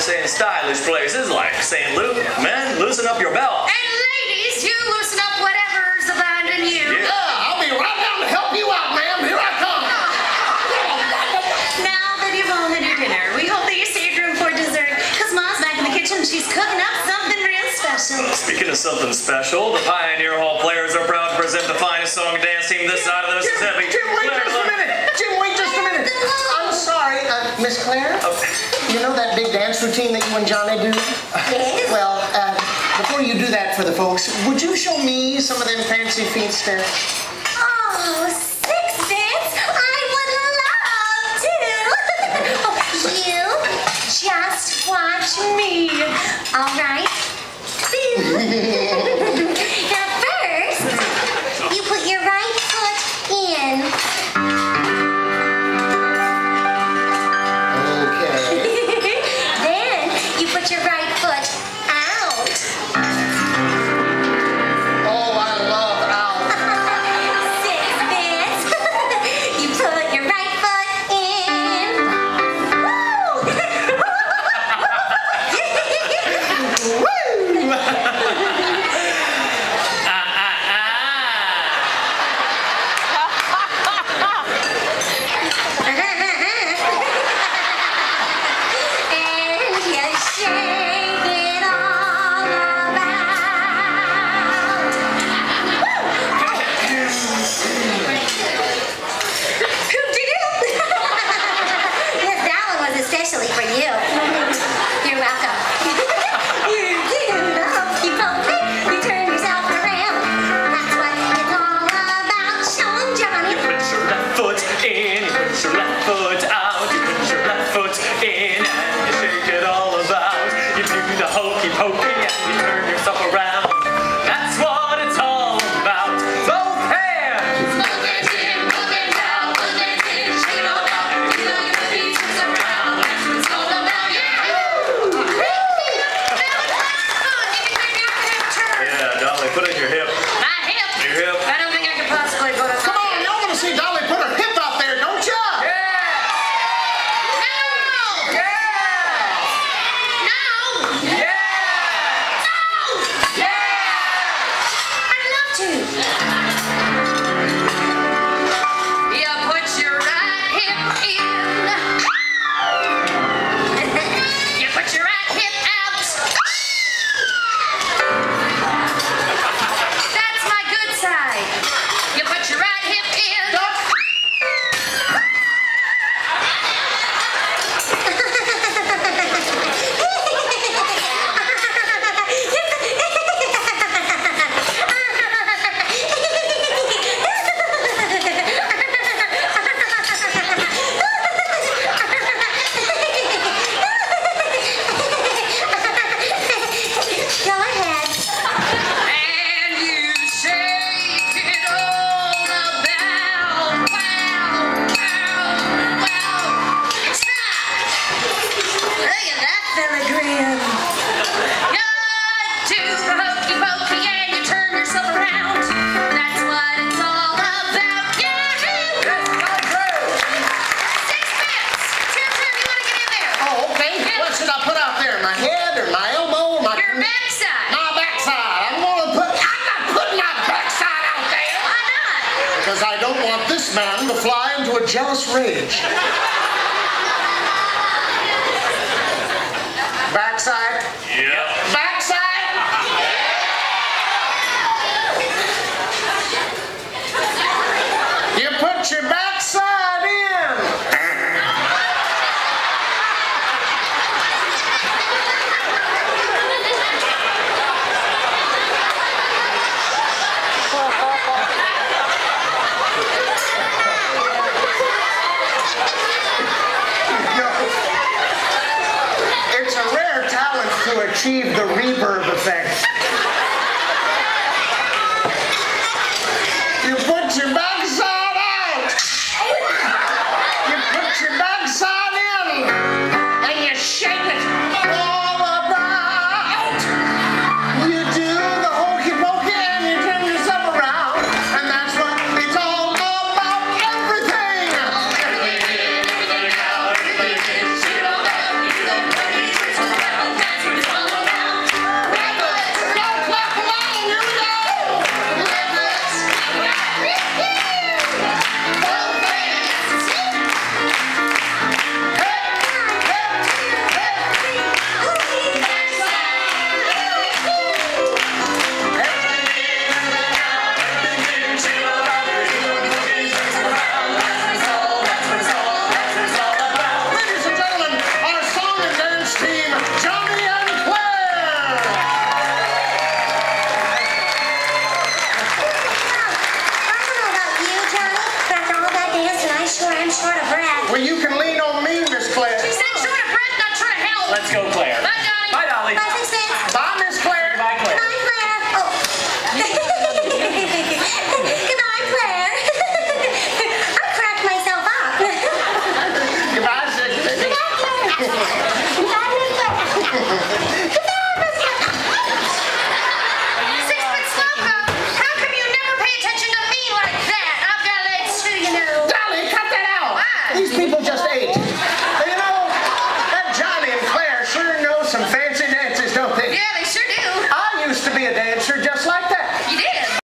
this in stylish places is like St. Luke. Men, loosen up your belt. And ladies, you loosen up whatever's abandoned you. Yeah. Yeah, I'll be right down to help you out, ma'am. Here I come. Now that you've all had your dinner, we hope that you saved room for dessert. Because Ma's back in the kitchen. She's cooking up something real special. Speaking of something special, the Pioneer Hall players are proud to present the finest song and dance team this side of the Mississippi. Jim, wait Claire just a minute. Jim, wait just a minute. I'm sorry, uh, Miss Claire. You know that big dance routine that you and Johnny do? Yes. Well, uh, before you do that for the folks, would you show me some of them fancy feet steps? はい。Fly into a jealous rage. Backside. You put your backside in. It's a rare talent to achieve the reverb effect. Well, you can lean on me, Miss Claire. She said short of breath, not true to help. Let's go, Claire. Bye, Donnie. Bye, Dolly. Bye, Sixteen. Bye, Miss Claire. Bye, Claire. Bye, Claire. Oh. Goodbye, Claire. I cracked myself up. Goodbye, Sixteen. Goodbye, Miss These people